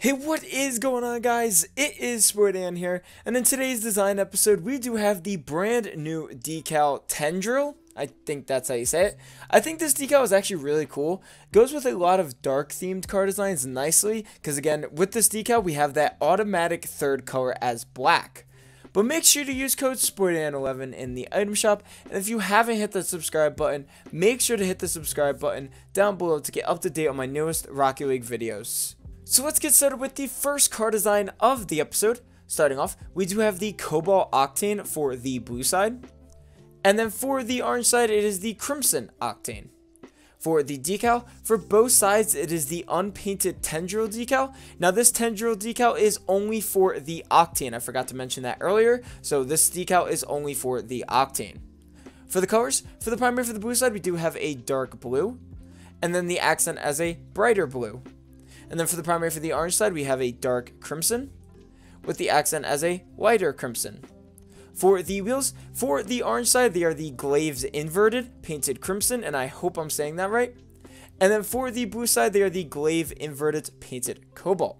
Hey, what is going on guys? It is Sportydan here, and in today's design episode, we do have the brand new decal Tendril. I think that's how you say it. I think this decal is actually really cool. Goes with a lot of dark themed car designs nicely, because again, with this decal, we have that automatic third color as black. But make sure to use code SPORTYDAN11 in the item shop. And if you haven't hit the subscribe button, make sure to hit the subscribe button down below to get up to date on my newest Rocket League videos. So let's get started with the first car design of the episode. Starting off, we do have the Cobalt Octane for the blue side. And then for the orange side, it is the Crimson Octane. For the decal, for both sides, it is the unpainted Tendril decal. Now, this Tendril decal is only for the Octane. I forgot to mention that earlier. So this decal is only for the Octane. For the colors, for the primary for the blue side, we do have a dark blue. And then the accent as a brighter blue. And then for the primary for the orange side, we have a dark crimson with the accent as a lighter crimson. For the wheels, for the orange side, they are the glaives inverted, painted crimson, and I hope I'm saying that right. And then for the blue side, they are the glaive inverted, painted cobalt.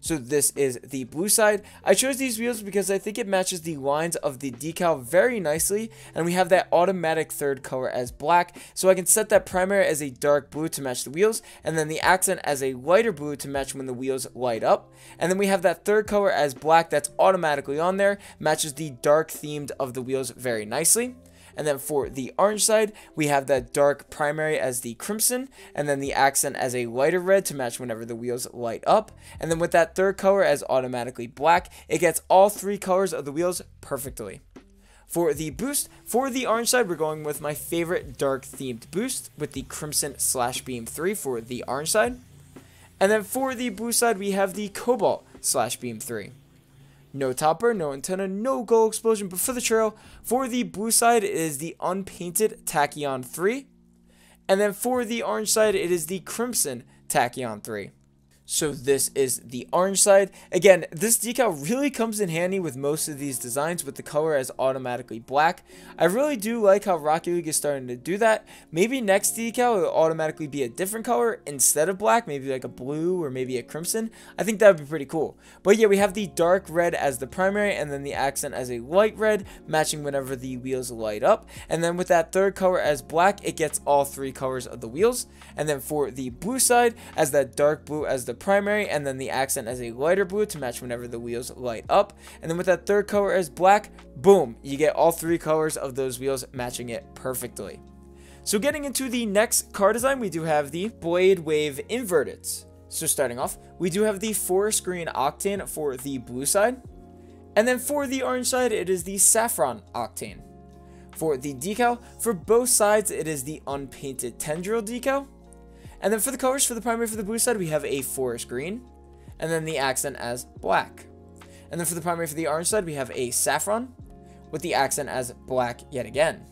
So this is the blue side. I chose these wheels because I think it matches the lines of the decal very nicely. And we have that automatic third color as black. So I can set that primary as a dark blue to match the wheels. And then the accent as a lighter blue to match when the wheels light up. And then we have that third color as black that's automatically on there. Matches the dark themed of the wheels very nicely. And then for the orange side, we have that dark primary as the crimson, and then the accent as a lighter red to match whenever the wheels light up. And then with that third color as automatically black, it gets all three colors of the wheels perfectly. For the boost, for the orange side, we're going with my favorite dark themed boost with the Crimson Slash Beam 3 for the orange side. And then for the blue side, we have the Cobalt Slash Beam 3. No topper, no antenna, no goal explosion, but for the trail, for the blue side, it is the unpainted Tachyon 3. And then for the orange side, it is the crimson Tachyon 3. So this is the orange side. Again, this decal really comes in handy with most of these designs with the color as automatically black. I really do like how Rocket League is starting to do that. Maybe next decal will automatically be a different color instead of black, maybe like a blue or maybe a crimson. I think that would be pretty cool. But yeah, we have the dark red as the primary and then the accent as a light red, matching whenever the wheels light up. And then with that third color as black, it gets all three colors of the wheels. And then for the blue side, as that dark blue as the primary and then the accent as a lighter blue to match whenever the wheels light up. And then with that third color as black, boom, you get all three colors of those wheels matching it perfectly. So getting into the next car design, we do have the Blade Wave Inverted. So starting off, we do have the forest green octane for the blue side. And then for the orange side, it is the saffron octane. For the decal, for both sides, it is the unpainted tendril decal. And then for the colors, for the primary for the blue side, we have a forest green, and then the accent as black. And then for the primary for the orange side, we have a saffron, with the accent as black yet again.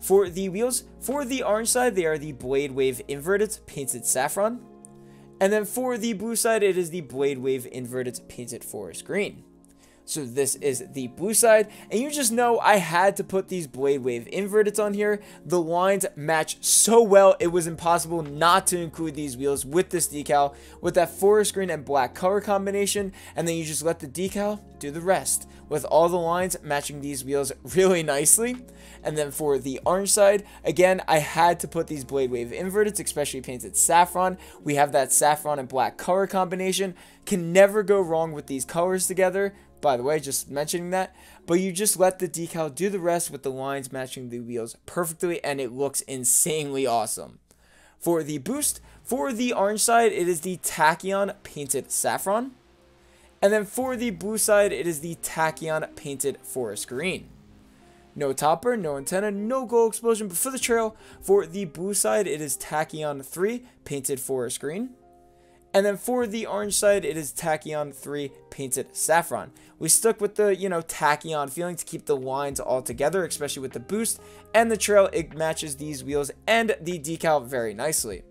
For the wheels, for the orange side, they are the Blade Wave Inverted Painted Saffron. And then for the blue side, it is the Blade Wave Inverted Painted Forest Green. So this is the blue side, and you just know I had to put these Blade Wave inverteds on here. The lines match so well, it was impossible not to include these wheels with this decal, with that forest green and black color combination, and then you just let the decal do the rest, with all the lines matching these wheels really nicely. And then for the orange side, again, I had to put these Blade Wave inverteds, especially painted saffron. We have that saffron and black color combination. Can never go wrong with these colors together by the way, just mentioning that. But you just let the decal do the rest with the lines matching the wheels perfectly, and it looks insanely awesome. For the boost, for the orange side, it is the Tachyon Painted Saffron. And then for the blue side, it is the Tachyon Painted Forest Green. No topper, no antenna, no goal explosion, but for the trail, for the blue side, it is Tachyon 3 Painted Forest Green. And then for the orange side, it is Tachyon 3 Painted Saffron. We stuck with the, you know, Tachyon feeling to keep the lines all together, especially with the boost and the trail. It matches these wheels and the decal very nicely.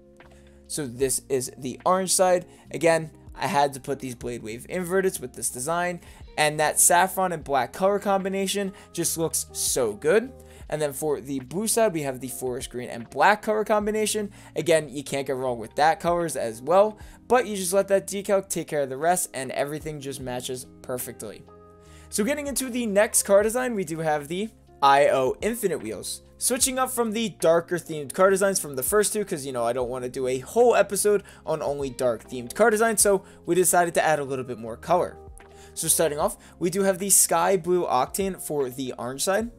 So this is the orange side. Again, I had to put these Blade Wave inverteds with this design. And that saffron and black color combination just looks so good. And then for the blue side, we have the forest green and black color combination. Again, you can't go wrong with that colors as well, but you just let that decal take care of the rest and everything just matches perfectly. So getting into the next car design, we do have the IO Infinite wheels. Switching up from the darker themed car designs from the first two, because, you know, I don't want to do a whole episode on only dark themed car designs, so we decided to add a little bit more color. So starting off, we do have the sky blue octane for the orange side.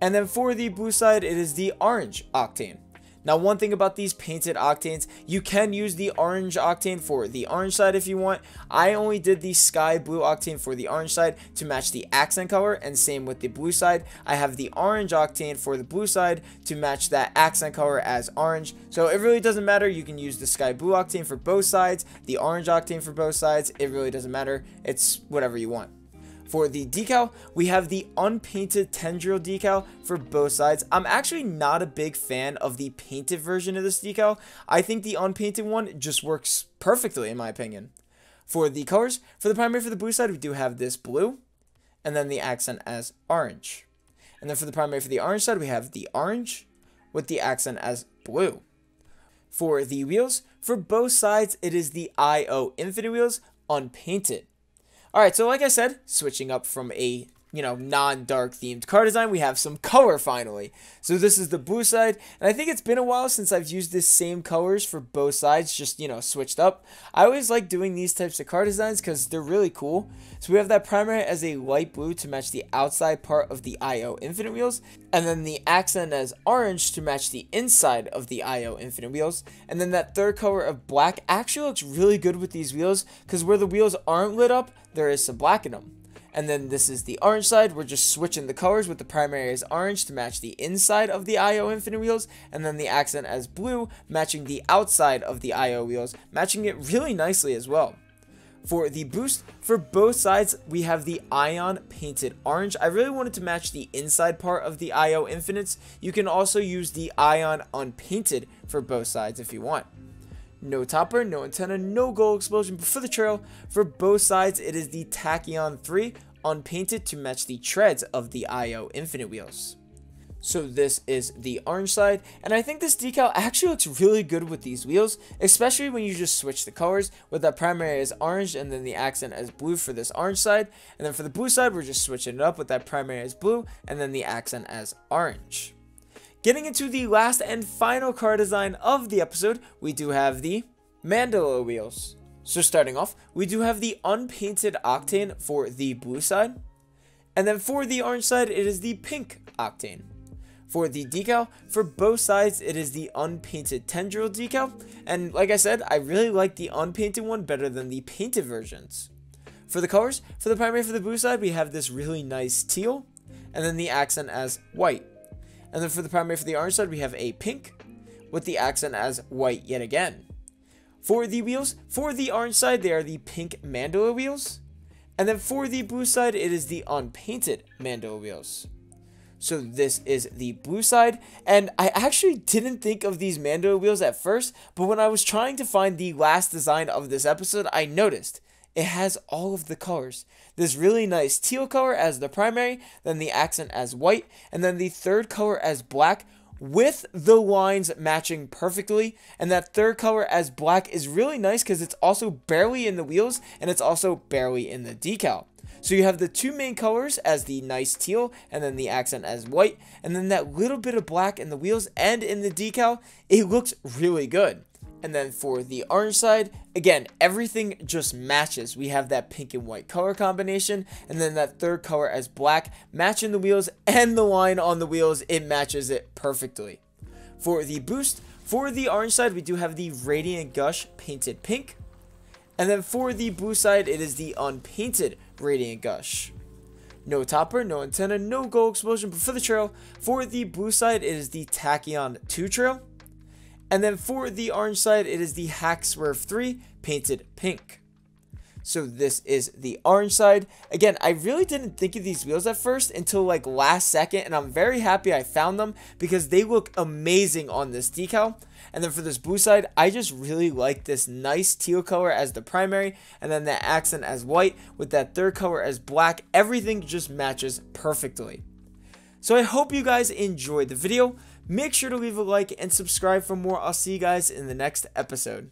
And then for the blue side, it is the orange octane. Now, one thing about these painted octanes, you can use the orange octane for the orange side if you want. I only did the sky blue octane for the orange side to match the accent color, and same with the blue side. I have the orange octane for the blue side to match that accent color as orange. So it really doesn't matter. You can use the sky blue octane for both sides, the orange octane for both sides. It really doesn't matter. It's whatever you want. For the decal, we have the unpainted tendril decal for both sides. I'm actually not a big fan of the painted version of this decal. I think the unpainted one just works perfectly in my opinion. For the colors, for the primary for the blue side, we do have this blue, and then the accent as orange. And then for the primary for the orange side, we have the orange with the accent as blue. For the wheels, for both sides, it is the IO Infinity wheels unpainted. Alright, so like I said, switching up from a you know, non-dark themed car design, we have some color finally. So this is the blue side, and I think it's been a while since I've used this same colors for both sides, just, you know, switched up. I always like doing these types of car designs because they're really cool. So we have that primary as a light blue to match the outside part of the IO Infinite wheels, and then the accent as orange to match the inside of the IO Infinite wheels, and then that third color of black actually looks really good with these wheels because where the wheels aren't lit up, there is some black in them. And then this is the orange side. We're just switching the colors with the primary as orange to match the inside of the IO Infinite wheels. And then the accent as blue, matching the outside of the IO wheels, matching it really nicely as well. For the boost, for both sides, we have the Ion painted orange. I really wanted to match the inside part of the IO Infinites. You can also use the Ion unpainted for both sides if you want. No topper, no antenna, no goal explosion, but for the trail, for both sides, it is the Tachyon 3 unpainted to match the treads of the IO Infinite wheels. So this is the orange side, and I think this decal actually looks really good with these wheels, especially when you just switch the colors, with that primary as orange and then the accent as blue for this orange side, and then for the blue side, we're just switching it up with that primary as blue, and then the accent as orange. Getting into the last and final car design of the episode, we do have the Mandala wheels. So starting off, we do have the unpainted octane for the blue side. And then for the orange side, it is the pink octane. For the decal, for both sides, it is the unpainted tendril decal. And like I said, I really like the unpainted one better than the painted versions. For the colors, for the primary for the blue side, we have this really nice teal. And then the accent as white. And then for the primary for the orange side, we have a pink with the accent as white yet again. For the wheels, for the orange side, they are the pink Mandala wheels. And then for the blue side, it is the unpainted Mandala wheels. So this is the blue side. And I actually didn't think of these Mando wheels at first, but when I was trying to find the last design of this episode, I noticed it has all of the colors. This really nice teal color as the primary, then the accent as white, and then the third color as black with the lines matching perfectly. And that third color as black is really nice because it's also barely in the wheels and it's also barely in the decal. So you have the two main colors as the nice teal and then the accent as white. And then that little bit of black in the wheels and in the decal, it looks really good. And then for the orange side, again, everything just matches. We have that pink and white color combination, and then that third color as black, matching the wheels and the line on the wheels, it matches it perfectly. For the boost, for the orange side, we do have the Radiant Gush painted pink. And then for the blue side, it is the unpainted Radiant Gush. No topper, no antenna, no goal explosion, but for the trail, for the blue side, it is the Tachyon 2 trail. And then for the orange side, it is the Hack Swerve 3 painted pink. So this is the orange side. Again, I really didn't think of these wheels at first until like last second, and I'm very happy I found them because they look amazing on this decal. And then for this blue side, I just really like this nice teal color as the primary, and then the accent as white with that third color as black. Everything just matches perfectly. So I hope you guys enjoyed the video. Make sure to leave a like and subscribe for more. I'll see you guys in the next episode.